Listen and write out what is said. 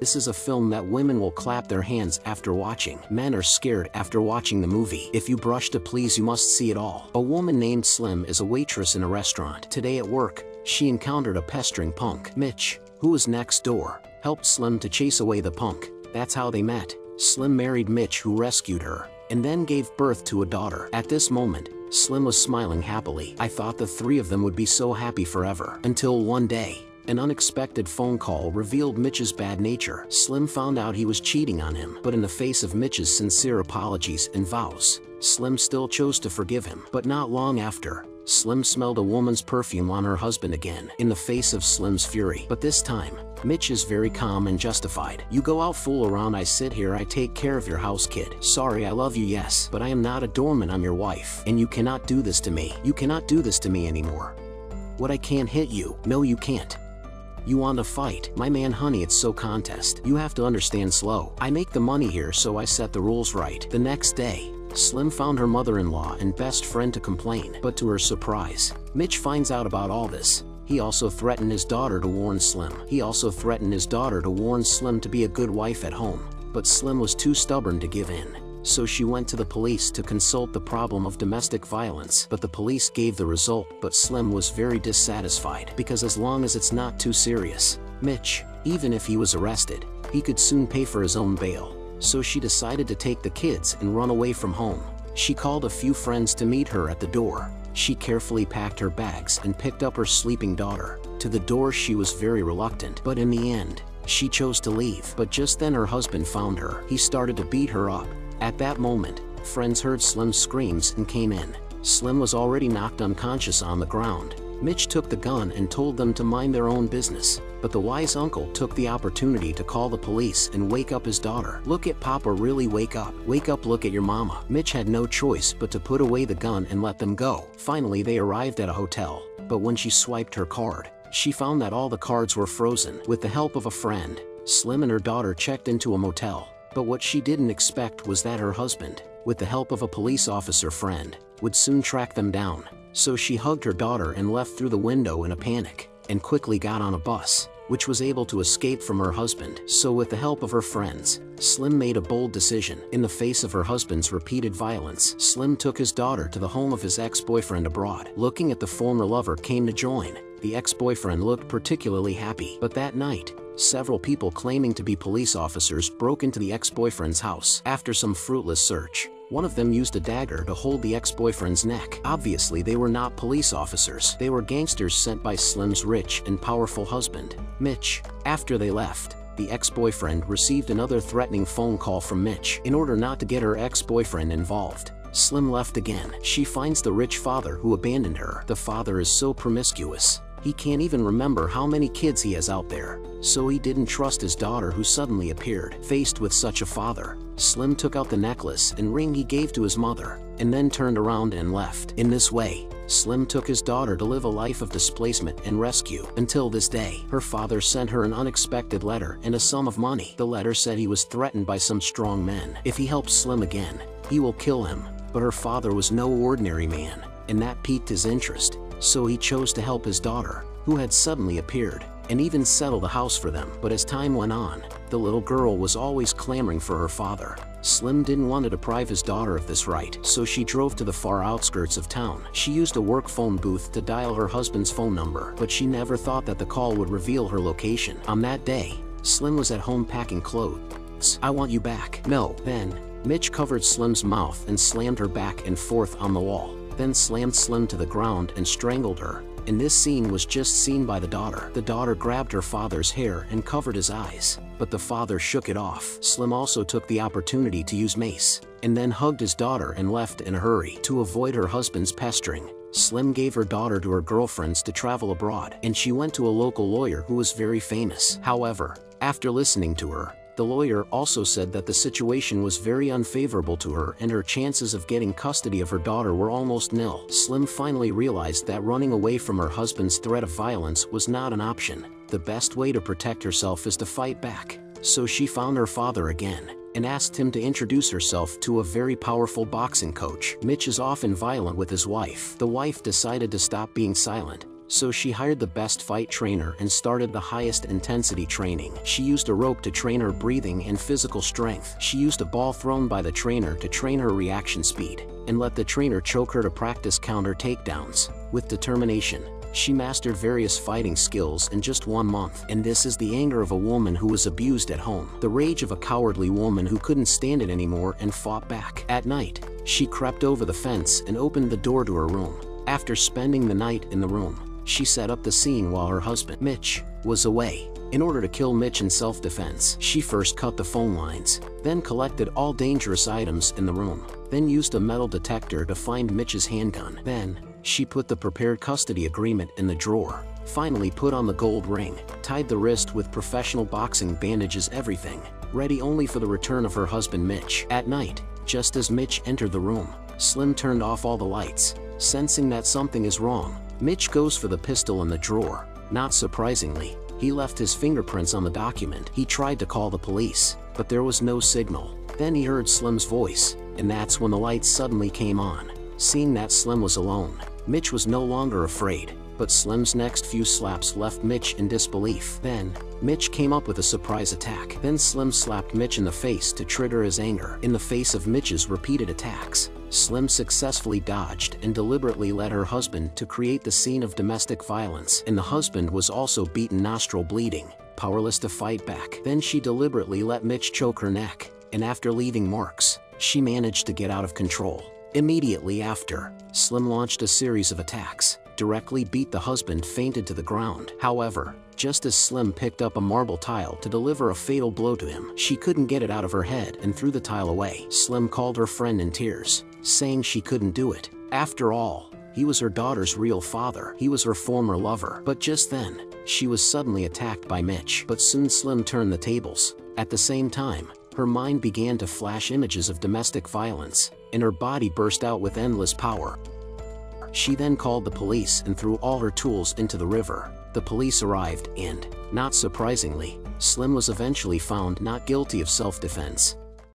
This is a film that women will clap their hands after watching. Men are scared after watching the movie. If you brush to please you must see it all. A woman named Slim is a waitress in a restaurant. Today at work, she encountered a pestering punk. Mitch, who was next door, helped Slim to chase away the punk. That's how they met. Slim married Mitch who rescued her, and then gave birth to a daughter. At this moment, Slim was smiling happily. I thought the three of them would be so happy forever. Until one day, an unexpected phone call revealed Mitch's bad nature. Slim found out he was cheating on him, but in the face of Mitch's sincere apologies and vows, Slim still chose to forgive him. But not long after, Slim smelled a woman's perfume on her husband again, in the face of Slim's fury. But this time, Mitch is very calm and justified. You go out fool around I sit here I take care of your house kid. Sorry I love you yes, but I am not a doorman I'm your wife. And you cannot do this to me. You cannot do this to me anymore. What I can't hit you. No you can't. You want to fight? My man honey it's so contest. You have to understand slow. I make the money here so I set the rules right. The next day, Slim found her mother-in-law and best friend to complain, but to her surprise, Mitch finds out about all this. He also threatened his daughter to warn Slim. He also threatened his daughter to warn Slim to be a good wife at home, but Slim was too stubborn to give in. So she went to the police to consult the problem of domestic violence, but the police gave the result, but Slim was very dissatisfied because as long as it's not too serious, Mitch, even if he was arrested, he could soon pay for his own bail so she decided to take the kids and run away from home. She called a few friends to meet her at the door. She carefully packed her bags and picked up her sleeping daughter. To the door she was very reluctant, but in the end, she chose to leave. But just then her husband found her. He started to beat her up. At that moment, friends heard Slim's screams and came in. Slim was already knocked unconscious on the ground. Mitch took the gun and told them to mind their own business, but the wise uncle took the opportunity to call the police and wake up his daughter. Look at Papa really wake up. Wake up look at your mama. Mitch had no choice but to put away the gun and let them go. Finally they arrived at a hotel, but when she swiped her card, she found that all the cards were frozen. With the help of a friend, Slim and her daughter checked into a motel, but what she didn't expect was that her husband, with the help of a police officer friend, would soon track them down. So she hugged her daughter and left through the window in a panic, and quickly got on a bus, which was able to escape from her husband. So with the help of her friends, Slim made a bold decision. In the face of her husband's repeated violence, Slim took his daughter to the home of his ex-boyfriend abroad. Looking at the former lover came to join, the ex-boyfriend looked particularly happy. But that night, several people claiming to be police officers broke into the ex-boyfriend's house. After some fruitless search, one of them used a dagger to hold the ex-boyfriend's neck. Obviously they were not police officers. They were gangsters sent by Slim's rich and powerful husband, Mitch. After they left, the ex-boyfriend received another threatening phone call from Mitch. In order not to get her ex-boyfriend involved, Slim left again. She finds the rich father who abandoned her. The father is so promiscuous. He can't even remember how many kids he has out there, so he didn't trust his daughter who suddenly appeared. Faced with such a father, Slim took out the necklace and ring he gave to his mother, and then turned around and left. In this way, Slim took his daughter to live a life of displacement and rescue. Until this day, her father sent her an unexpected letter and a sum of money. The letter said he was threatened by some strong men. If he helps Slim again, he will kill him. But her father was no ordinary man, and that piqued his interest so he chose to help his daughter, who had suddenly appeared, and even settle the house for them. But as time went on, the little girl was always clamoring for her father. Slim didn't want to deprive his daughter of this right, so she drove to the far outskirts of town. She used a work phone booth to dial her husband's phone number, but she never thought that the call would reveal her location. On that day, Slim was at home packing clothes. I want you back. No. Then, Mitch covered Slim's mouth and slammed her back and forth on the wall then slammed Slim to the ground and strangled her. And this scene was just seen by the daughter. The daughter grabbed her father's hair and covered his eyes, but the father shook it off. Slim also took the opportunity to use mace, and then hugged his daughter and left in a hurry. To avoid her husband's pestering, Slim gave her daughter to her girlfriends to travel abroad, and she went to a local lawyer who was very famous. However, after listening to her, the lawyer also said that the situation was very unfavorable to her and her chances of getting custody of her daughter were almost nil. Slim finally realized that running away from her husband's threat of violence was not an option. The best way to protect herself is to fight back. So she found her father again and asked him to introduce herself to a very powerful boxing coach. Mitch is often violent with his wife. The wife decided to stop being silent, So she hired the best fight trainer and started the highest intensity training. She used a rope to train her breathing and physical strength. She used a ball thrown by the trainer to train her reaction speed, and let the trainer choke her to practice counter takedowns. With determination, she mastered various fighting skills in just one month, and this is the anger of a woman who was abused at home. The rage of a cowardly woman who couldn't stand it anymore and fought back. At night, she crept over the fence and opened the door to her room. After spending the night in the room, she set up the scene while her husband, Mitch, was away. In order to kill Mitch in self-defense, she first cut the phone lines, then collected all dangerous items in the room, then used a metal detector to find Mitch's handgun. Then, she put the prepared custody agreement in the drawer, finally put on the gold ring, tied the wrist with professional boxing bandages everything, ready only for the return of her husband Mitch. At night, just as Mitch entered the room, Slim turned off all the lights. Sensing that something is wrong, Mitch goes for the pistol in the drawer. Not surprisingly, he left his fingerprints on the document. He tried to call the police, but there was no signal. Then he heard Slim's voice, and that's when the lights suddenly came on. Seeing that Slim was alone, Mitch was no longer afraid, but Slim's next few slaps left Mitch in disbelief. Then, Mitch came up with a surprise attack. Then Slim slapped Mitch in the face to trigger his anger. In the face of Mitch's repeated attacks, Slim successfully dodged and deliberately led her husband to create the scene of domestic violence. And the husband was also beaten nostril bleeding, powerless to fight back. Then she deliberately let Mitch choke her neck, and after leaving marks, she managed to get out of control. Immediately after, Slim launched a series of attacks, directly beat the husband fainted to the ground. However, just as Slim picked up a marble tile to deliver a fatal blow to him, she couldn't get it out of her head and threw the tile away. Slim called her friend in tears, saying she couldn't do it. After all, he was her daughter's real father. He was her former lover. But just then, she was suddenly attacked by Mitch. But soon Slim turned the tables. At the same time, her mind began to flash images of domestic violence, and her body burst out with endless power. She then called the police and threw all her tools into the river. The police arrived and, not surprisingly, Slim was eventually found not guilty of self-defense.